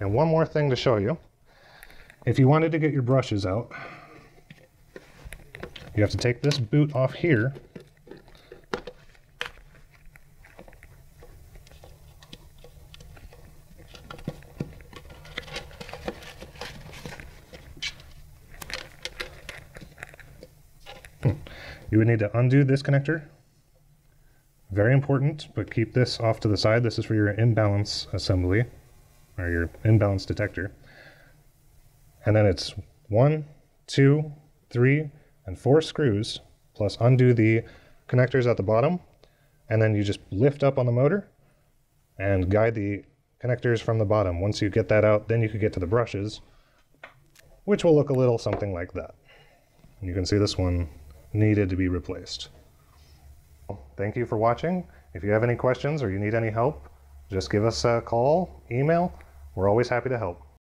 And one more thing to show you. If you wanted to get your brushes out, you have to take this boot off here. Hmm. You would need to undo this connector. Very important, but keep this off to the side. This is for your imbalance assembly, or your imbalance detector. And then it's one, two, three, and four screws, plus undo the connectors at the bottom, and then you just lift up on the motor and guide the connectors from the bottom. Once you get that out, then you can get to the brushes, which will look a little something like that. And you can see this one needed to be replaced. Thank you for watching. If you have any questions or you need any help, just give us a call, email. We're always happy to help.